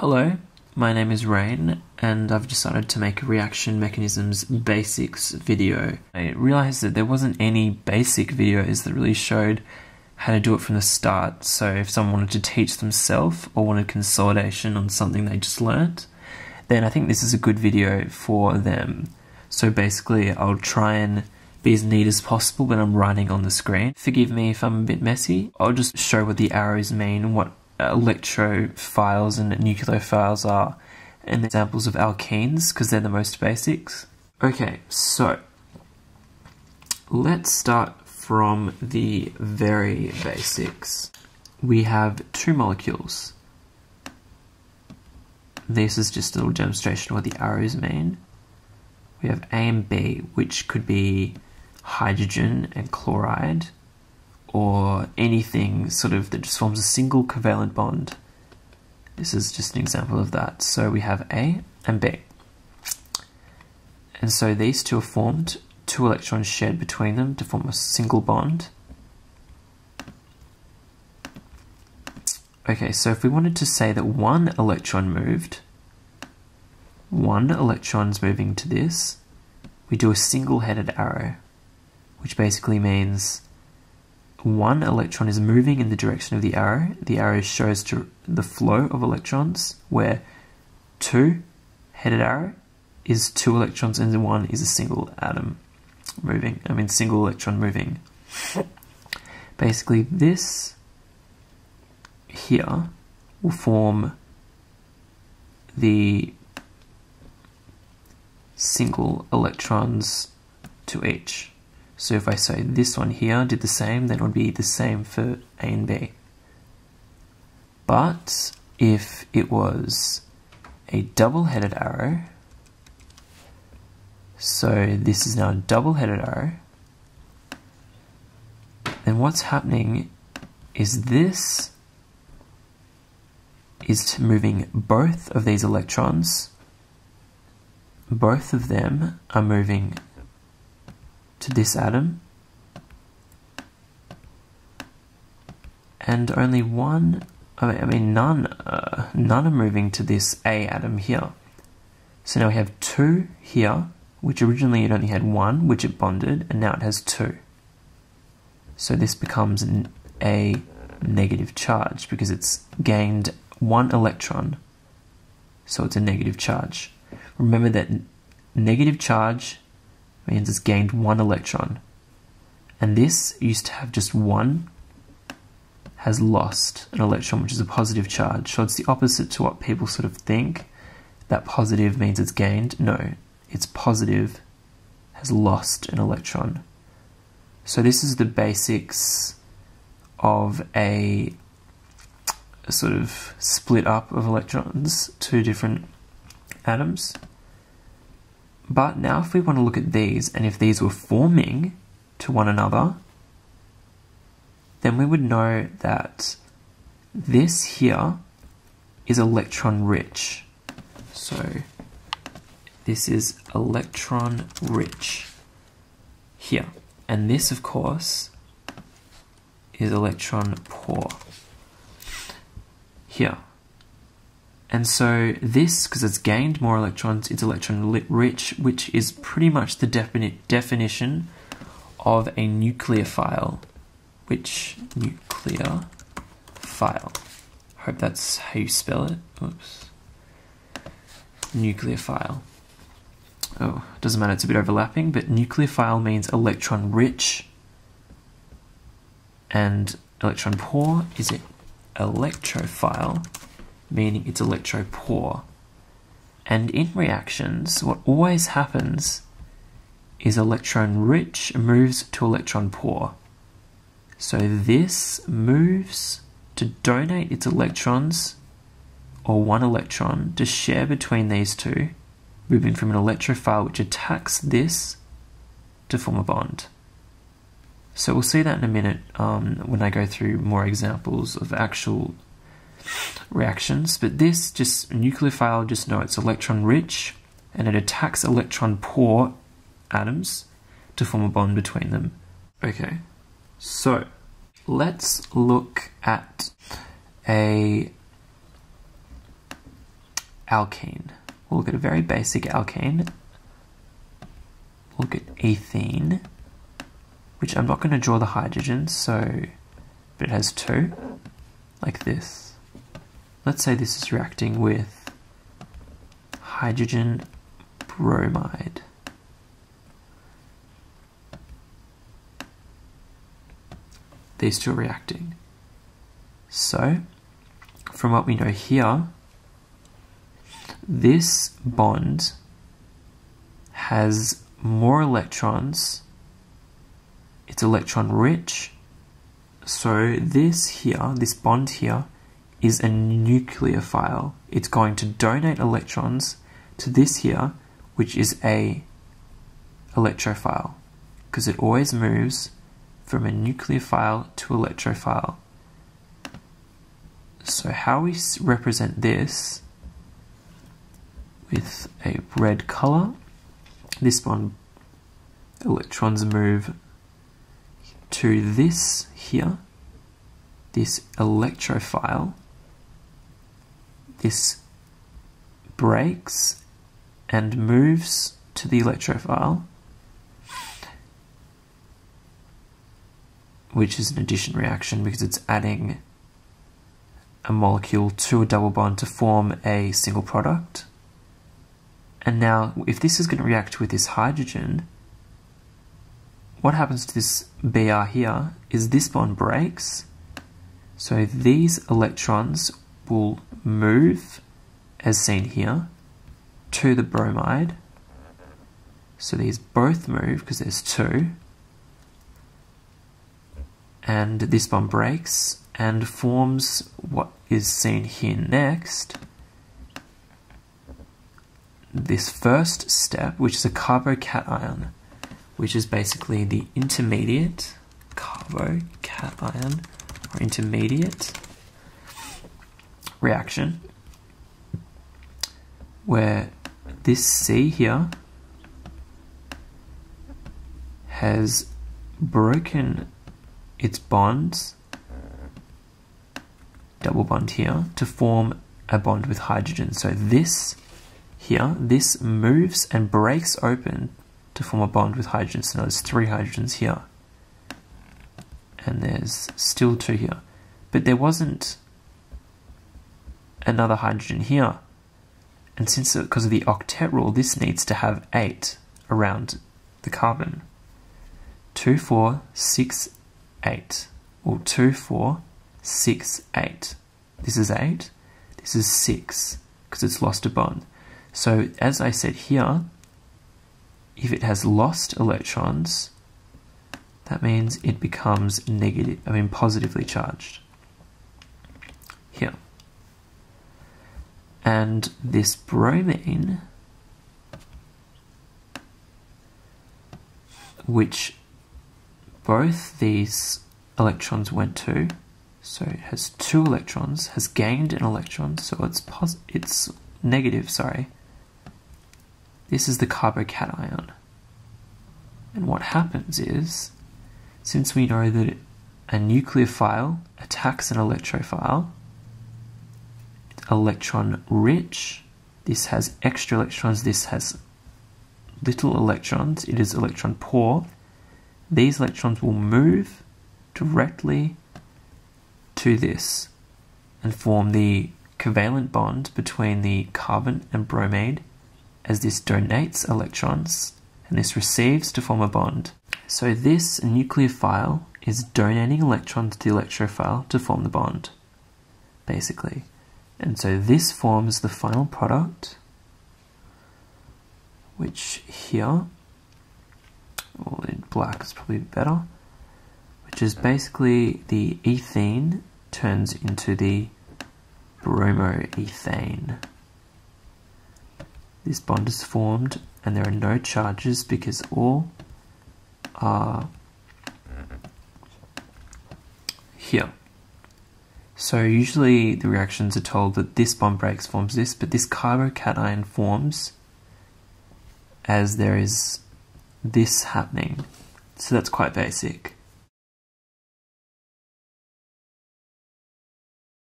Hello, my name is Rayne, and I've decided to make a reaction mechanisms basics video. I realized that there wasn't any basic videos that really showed how to do it from the start, so if someone wanted to teach themselves or wanted consolidation on something they just learnt, then I think this is a good video for them. So basically, I'll try and be as neat as possible when I'm writing on the screen. Forgive me if I'm a bit messy. I'll just show what the arrows mean, what electrophiles and nucleophiles are and examples of alkenes because they're the most basics. Okay, so let's start from the very basics. We have two molecules. This is just a little demonstration of what the arrows mean. We have A and B, which could be hydrogen and chloride or anything sort of that just forms a single covalent bond. This is just an example of that. So we have A and B. And so these two are formed, two electrons shared between them to form a single bond. Okay, so if we wanted to say that one electron moved, one electron's moving to this, we do a single-headed arrow, which basically means one electron is moving in the direction of the arrow. The arrow shows the flow of electrons, where two headed arrow is two electrons and one is a single atom moving. I mean, single electron moving. Basically, this here will form the single electrons to each. So if I say this one here did the same, then it would be the same for A and B. But if it was a double-headed arrow, so this is now a double-headed arrow, then what's happening is this is moving both of these electrons, both of them are moving to this atom. And only one I mean none uh, none are moving to this A atom here. So now we have two here which originally it only had one which it bonded and now it has two. So this becomes an a negative charge because it's gained one electron. So it's a negative charge. Remember that negative charge means it's gained one electron. And this used to have just one, has lost an electron, which is a positive charge. So it's the opposite to what people sort of think. That positive means it's gained. No, it's positive has lost an electron. So this is the basics of a, a sort of split up of electrons, two different atoms. But now if we want to look at these, and if these were forming to one another, then we would know that this here is electron rich. So this is electron rich here. And this, of course, is electron poor here. And so this, because it's gained more electrons, it's electron rich, which is pretty much the defini definition of a nucleophile. Which nuclear nucleophile? Hope that's how you spell it. Oops. Nucleophile. Oh, doesn't matter, it's a bit overlapping, but nucleophile means electron rich, and electron poor is it electrophile meaning it's electro-poor. And in reactions, what always happens is electron rich moves to electron poor. So this moves to donate its electrons or one electron to share between these two, moving from an electrophile which attacks this to form a bond. So we'll see that in a minute um, when I go through more examples of actual reactions, but this just nucleophile just know it's electron rich and it attacks electron poor atoms to form a bond between them. Okay, so let's look at a alkene. We'll look at a very basic alkene. We'll look at ethene, which I'm not going to draw the hydrogens, so but it has two, like this. Let's say this is reacting with hydrogen bromide. These two are reacting. So, from what we know here, this bond has more electrons. It's electron rich. So this here, this bond here, is a nucleophile. It's going to donate electrons to this here, which is a electrophile, because it always moves from a nucleophile to electrophile. So how we represent this with a red color, this one electrons move to this here, this electrophile, this breaks and moves to the electrophile, which is an addition reaction because it's adding a molecule to a double bond to form a single product. And now, if this is going to react with this hydrogen, what happens to this Br here is this bond breaks. So these electrons will move, as seen here, to the bromide. So these both move because there's two. And this bond breaks and forms what is seen here next. This first step, which is a carbocation, which is basically the intermediate carbocation or intermediate reaction where this C here has broken its bonds double bond here to form a bond with hydrogen. So this here, this moves and breaks open to form a bond with hydrogen. So there's three hydrogens here. And there's still two here. But there wasn't another hydrogen here. And since, because of the octet rule, this needs to have eight around the carbon. Two, four, six, eight. Or two, four, 6, 8. This is 8. This is 6 because it's lost a bond. So as I said here, if it has lost electrons, that means it becomes negative, I mean positively charged. Here. And this bromine, which both these electrons went to, so it has two electrons, has gained an electron, so it's pos it's negative, sorry. This is the carbocation. And what happens is, since we know that a nucleophile attacks an electrophile, electron rich, this has extra electrons, this has little electrons, it is electron poor. These electrons will move directly to this and form the covalent bond between the carbon and bromide as this donates electrons and this receives to form a bond. So this nucleophile is donating electrons to the electrophile to form the bond, basically. And so this forms the final product, which here, well in black is probably better, which is basically the ethene turns into the bromoethane. This bond is formed and there are no charges because all are here. So usually the reactions are told that this bond breaks forms this, but this carbocation forms as there is this happening. So that's quite basic.